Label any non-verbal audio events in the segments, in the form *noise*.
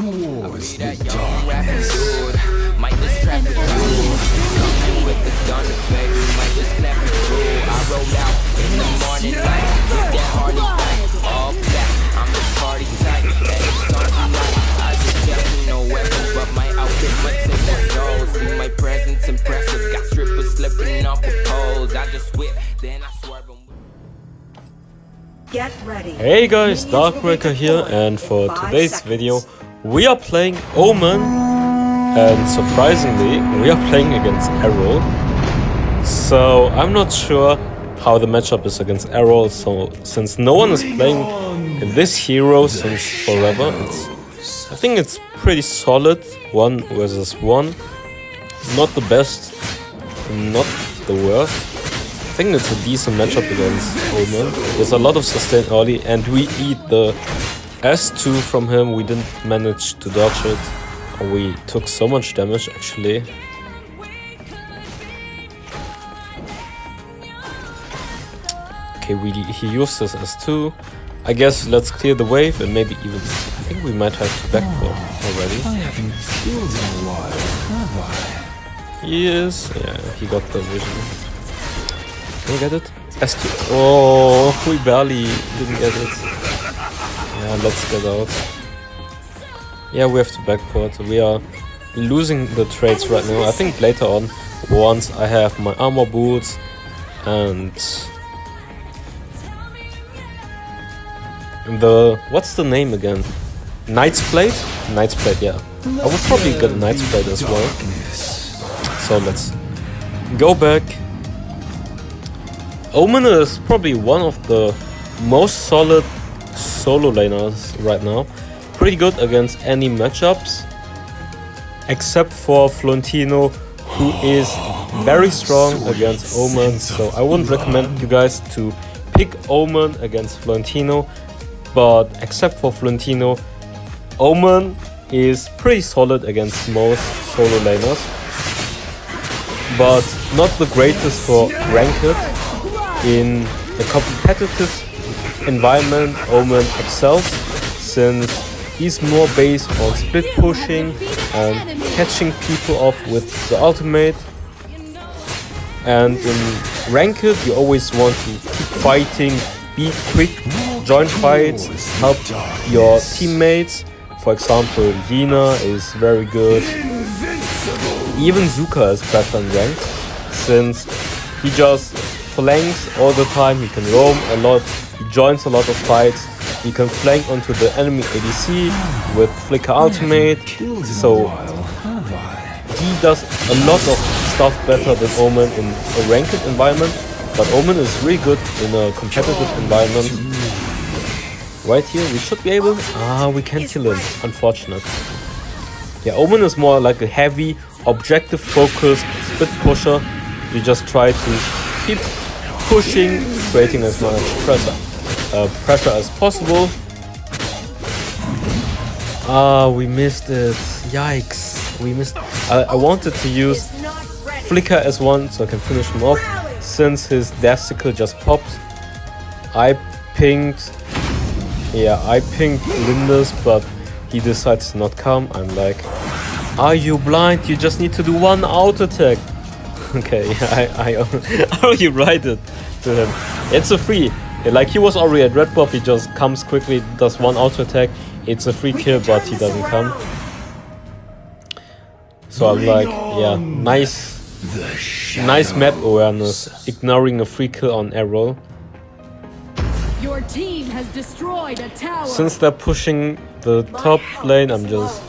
towards the darkness. Might just trap it through. Come with the gun, baby. Might just snap it through. I rolled out in the morning light. Get that hardy back. All black. I'm the party type. And it's on tonight. I just tell you no weapons, but my outfit might take the soul. See my presence impressive. Got strippers slipping off the poles. I just whip, then I swerve 'em. Get ready. Hey guys, Minions will Darkbreaker here and for today's seconds. video we are playing Omen and surprisingly we are playing against Errol. So I'm not sure how the matchup is against Errol so since no one is playing this hero since forever it's I think it's pretty solid one versus one. Not the best, not the worst. I think it's a decent matchup against Omen. There's a lot of sustain early, and we eat the S2 from him. We didn't manage to dodge it. We took so much damage actually. Okay, we he used his S2. I guess let's clear the wave and maybe even. I think we might have to backport already. Oh, I haven't killed in a while, have I? Yes, yeah, he got the vision. Can we get it? S2. Oh, we barely didn't get it. Yeah, let's get out. Yeah, we have to backport. We are losing the trades right now. I think later on, once I have my armor boots and the what's the name again? Knight's Blade? Knight's Blade, yeah. I would probably get Knight's Blade as well. So let's go back. Omen is probably one of the most solid solo laners right now. Pretty good against any matchups. Except for Florentino, who is very strong against Omen. So I wouldn't recommend you guys to pick Omen against Florentino. But except for Florentino, Omen is pretty solid against most solo laners but not the greatest for ranked. In a competitive environment, Omen excels since he's more based on split pushing and catching people off with the ultimate. And in ranked, you always want to keep fighting, be quick, join fights, help your teammates. For example, Yena is very good. Even Zuka is better in rank, since he just flanks all the time, he can roam a lot, he joins a lot of fights, he can flank onto the enemy ADC with Flicker ultimate, so he does a lot of stuff better than Omen in a ranked environment, but Omen is really good in a competitive environment. Right here, we should be able... Ah, we can't kill him, unfortunate. Yeah, Omen is more like a heavy, objective focused split pusher. You just try to keep pushing, creating as much pressure, uh, pressure as possible. Ah, we missed it. Yikes. We missed. I, I wanted to use. Flicker as one so I can finish him off. Since his death sickle just popped, I pinged. Yeah, I pinged Lindis, but he decides to not come. I'm like, are you blind? You just need to do one out attack. *laughs* Okay, I I, I already write it to him. It's a free. Like he was already at red buff, he just comes quickly, does one auto attack. It's a free kill, but he doesn't come. So I'm like, yeah, nice Nice map awareness, ignoring a free kill on Errol. Your team has destroyed a tower. Since they're pushing the top lane, I'm just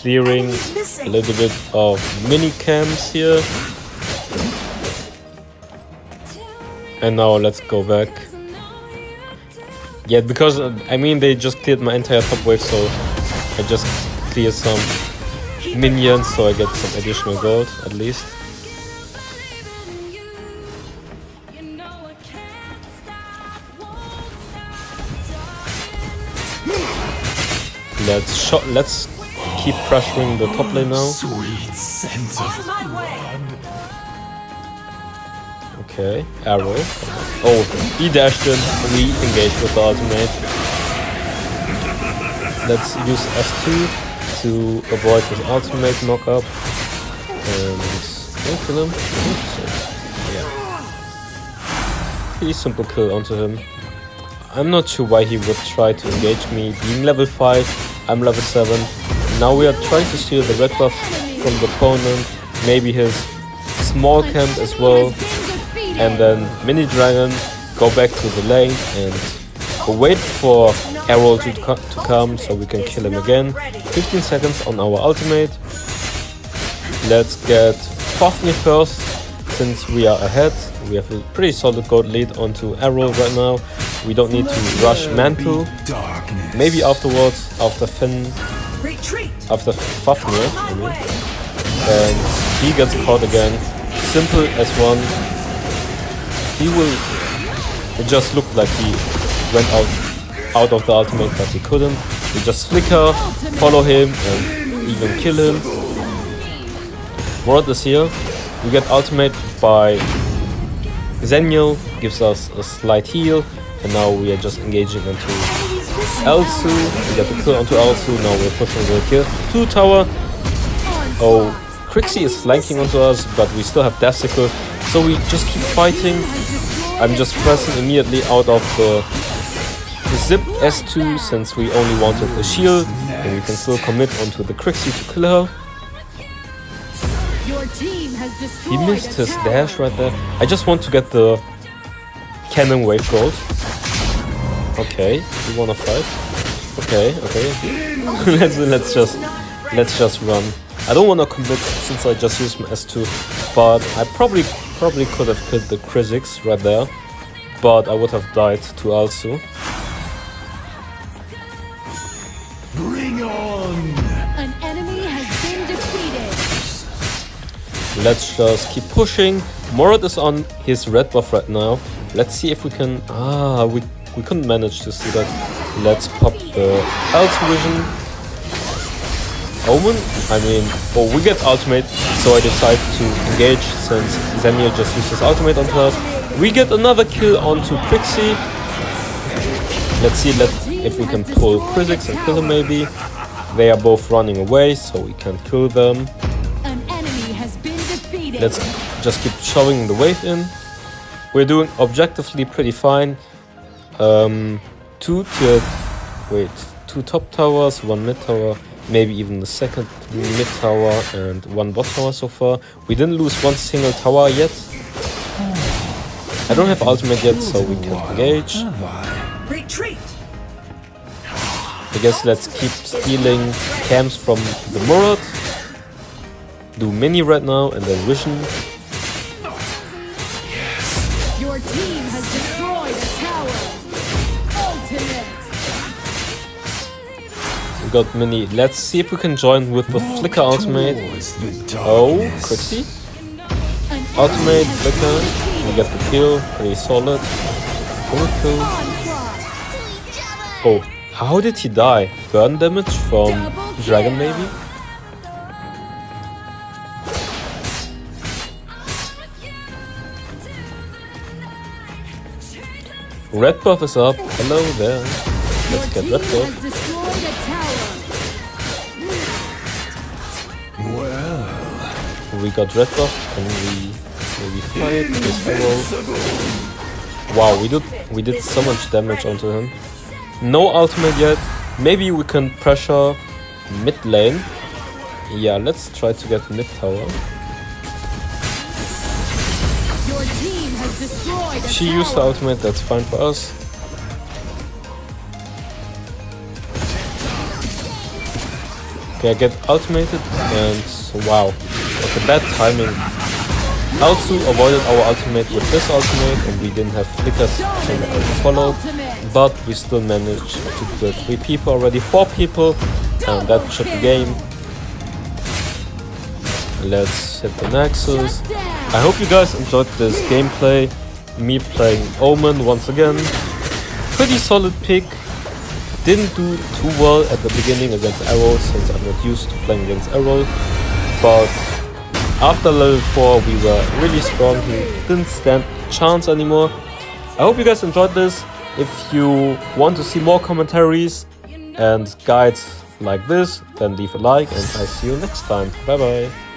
clearing a little bit of mini camps here. And now let's go back. Yeah, because I mean they just cleared my entire top wave, so I just clear some minions so I get some additional gold at least. Let's shot. Let's keep pressuring the top lane now. Sweet sense of Okay, Errol. Oh, he dashed in. We engage with the ultimate. let's use S2 to avoid his ultimate knockup. And can I kill him? I think so. Yeah. Pretty simple kill onto him. I'm not sure why he would try to engage me. Being level 5, I'm level 7. Now we are trying to steal the red buff from the opponent. Maybe his small camp as well. And then Mini Dragon, go back to the lane and wait for Errol to, co to come so we can kill him again. 15 seconds on our ultimate. Let's get Fafnir first since we are ahead. We have a pretty solid gold lead onto Errol right now. We don't need to rush Mantle. Maybe afterwards, after Finn. After Fafnir, I mean. And he gets caught again. Simple as one. He will. It just looked like he went out out of the ultimate, but he couldn't. We just flicker, follow him, and even kill him. World is here. We get ultimate by Xeniel, gives us a slight heal, and now we are just engaging onto Elsu. We get the kill onto Elsu, now we're pushing the kill to tower. Oh, Krixi is flanking onto us, but we still have Death Sickle, so we just keep fighting. I'm just pressing immediately out of the zip S2 since we only wanted the shield, and we can still commit onto the Krixi to kill her. Your team has He missed his dash right there. I just want to get the cannon wave gold. Okay, you wanna fight? Okay, okay. *laughs* let's let's just let's just run. I don't wanna commit since I just used my S2, but I probably probably could have killed the Kha'Zix right there, but I would have died to Elsu. Bring on. An enemy has been defeated. Let's just keep pushing. Murad is on his red buff right now. Let's see if we can. Ah, we we couldn't manage to see that. Let's pop the Else Vision. Omen? I mean, oh, we get ultimate, so I decide to engage since Xeniel just used his ultimate onto us. We get another kill onto Krixi. Let's see let if we can pull Kha'Zix and kill him maybe. They are both running away, so we can't kill them. An enemy has been defeated. Let's just keep shoving the wave in. We're doing objectively pretty fine. Um, two tier, wait, two top towers, one mid tower, maybe even the second mid tower and one bot tower so far. We didn't lose one single tower yet. I don't have ultimate yet, so we can't engage. Retreat. I guess let's keep stealing camps from the Murad. Do mini right now and then vision. Got mini. Let's see if we can join with the Flicker ultimate. Oh. Krixi. Ultimate, Flicker. We get the kill. Pretty solid. Kill. Oh, how did he die? Burn damage from Dragon maybe? Red buff is up. Hello there. Let's get red buff. We got red buff. and we maybe fight this Errol? Wow, we did we did so much damage onto him. No ultimate yet. Maybe we can pressure mid lane. Yeah, let's try to get mid tower. Your team has destroyed a She used the ultimate, that's fine for us. Okay, I get ultimated and wow, okay, bad timing. Also avoided our ultimate with this ultimate and we didn't have flickers so we follow. But we still managed to kill three people already, four people, and that should the game. Let's hit the Nexus. I hope you guys enjoyed this gameplay. Me playing Omen once again. Pretty solid pick. Didn't do too well at the beginning against Errol since I'm not used to playing against Errol. But after level 4 we were really strong. He didn't stand chance anymore. I hope you guys enjoyed this. If you want to see more commentaries, and guides like this, then leave a like and I see you next time. Bye bye.